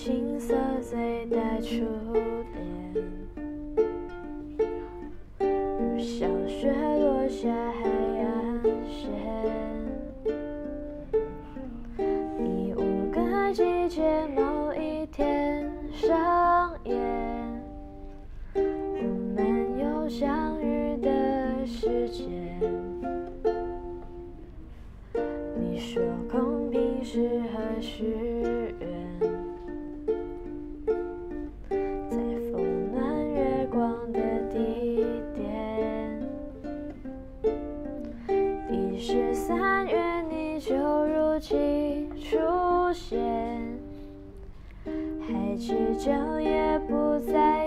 青涩最带初恋，如小雪落下海岸线，第五个季节某一天上演，我们有相遇的时间。你说空瓶适合许第十三月你就如期出现，海之角也不再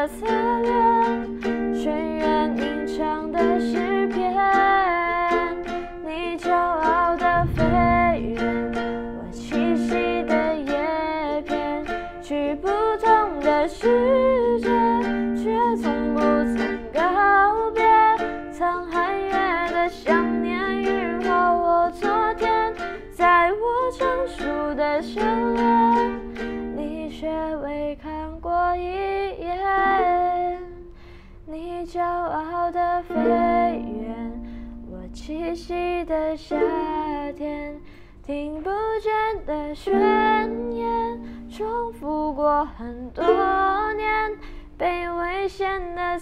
的侧脸，吹远吟唱的诗篇。你骄傲的飞远，我栖息的叶片，去不同的世界，却从不曾告别。沧海月的想念晕化我昨天，在我成熟的笑脸，骄傲的飞远，我栖息的夏天，听不见的宣言，重复过很多年，被危险的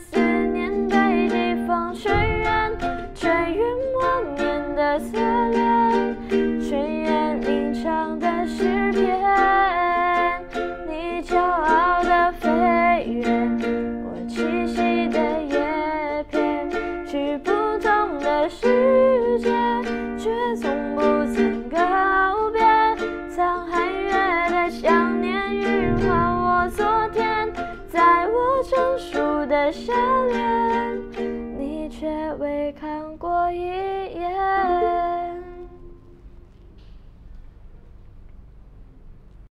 世界，却从不曾告别。沧海月的想念，愈化我昨天，在我成熟的笑脸，你却未看过一眼。